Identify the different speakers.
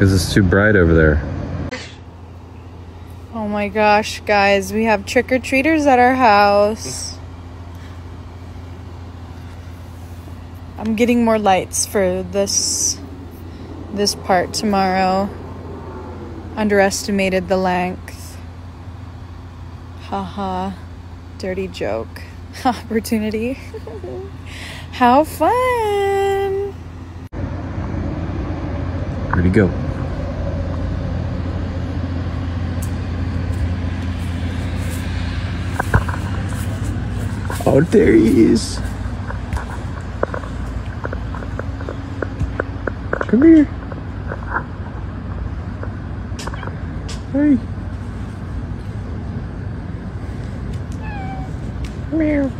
Speaker 1: Because it's too bright over there.
Speaker 2: Oh my gosh, guys, we have trick or treaters at our house. I'm getting more lights for this this part tomorrow. Underestimated the length. Haha. Dirty joke. Opportunity. How fun!
Speaker 1: Where'd he go? Oh, there he is. Come here. Hey. Meow.